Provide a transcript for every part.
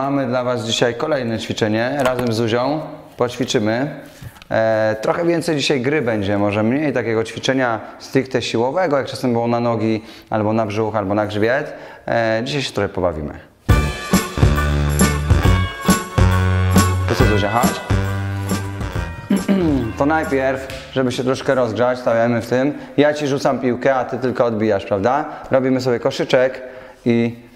mamy dla Was dzisiaj kolejne ćwiczenie razem z Zuzią. Poćwiczymy. E, trochę więcej dzisiaj gry będzie, może mniej takiego ćwiczenia stricte siłowego, jak czasem było na nogi, albo na brzuch, albo na grzbiet. E, dzisiaj się trochę pobawimy. To co Zuzia, chodź? To najpierw, żeby się troszkę rozgrzać, stawiamy w tym. Ja Ci rzucam piłkę, a Ty tylko odbijasz, prawda? Robimy sobie koszyczek i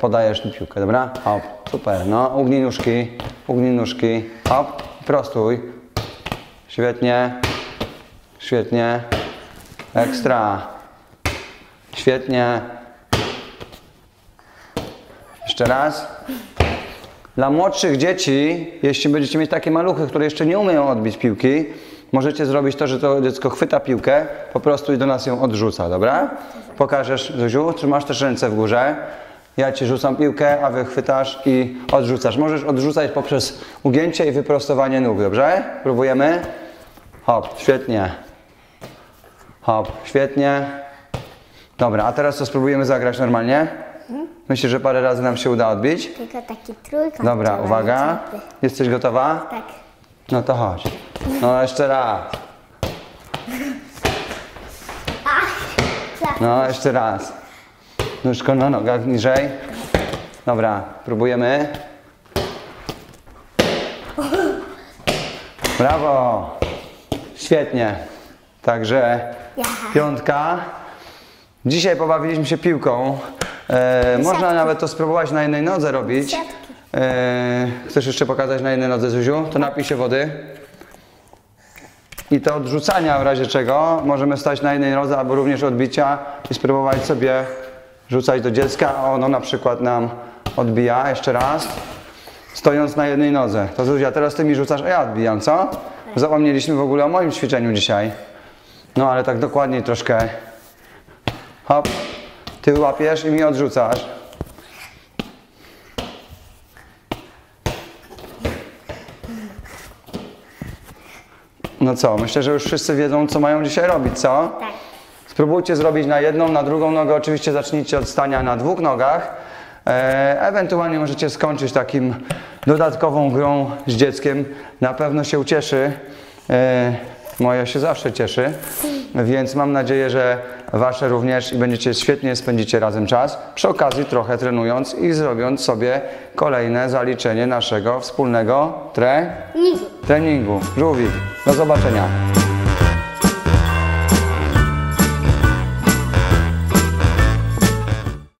podajesz mi piłkę, dobra? Hop, super, no, ugnij nóżki, ugnij nóżki, hop, prostuj. Świetnie, świetnie, ekstra, świetnie. Jeszcze raz. Dla młodszych dzieci, jeśli będziecie mieć takie maluchy, które jeszcze nie umieją odbić piłki, możecie zrobić to, że to dziecko chwyta piłkę po prostu i do nas ją odrzuca, dobra? Pokażesz, Zuziu, trzymasz też ręce w górze. Ja ci rzucam piłkę, a wy chwytasz i odrzucasz. Możesz odrzucać poprzez ugięcie i wyprostowanie nóg, dobrze? Próbujemy? Hop, świetnie. Hop, świetnie. Dobra, a teraz to spróbujemy zagrać normalnie? Myślisz, że parę razy nam się uda odbić? Tylko taki trójkąt. Dobra, uwaga. Jesteś gotowa? Tak. No to chodź. No jeszcze raz. Tak. No jeszcze raz. Nóżko na nogach niżej. Dobra, próbujemy. Brawo. Świetnie. Także piątka. Dzisiaj pobawiliśmy się piłką. E, można nawet to spróbować na jednej nodze robić. E, chcesz jeszcze pokazać na jednej nodze, Zuziu? To napij się wody. I to odrzucania w razie czego możemy stać na jednej nodze albo również odbicia i spróbować sobie rzucać do dziecka, a ono na przykład nam odbija. Jeszcze raz. Stojąc na jednej nodze. To Zuzia, teraz ty mi rzucasz, a ja odbijam, co? Zapomnieliśmy w ogóle o moim ćwiczeniu dzisiaj. No ale tak dokładniej troszkę. Hop. Ty łapiesz i mi odrzucasz. No co, myślę, że już wszyscy wiedzą, co mają dzisiaj robić, co? Tak. Spróbujcie zrobić na jedną, na drugą nogę. Oczywiście zacznijcie od stania na dwóch nogach. E, ewentualnie możecie skończyć takim dodatkową grą z dzieckiem. Na pewno się ucieszy. E, moja się zawsze cieszy. Więc mam nadzieję, że wasze również i będziecie świetnie spędzicie razem czas. Przy okazji trochę trenując i zrobiąc sobie kolejne zaliczenie naszego wspólnego tre treningu. Żółwik, do zobaczenia.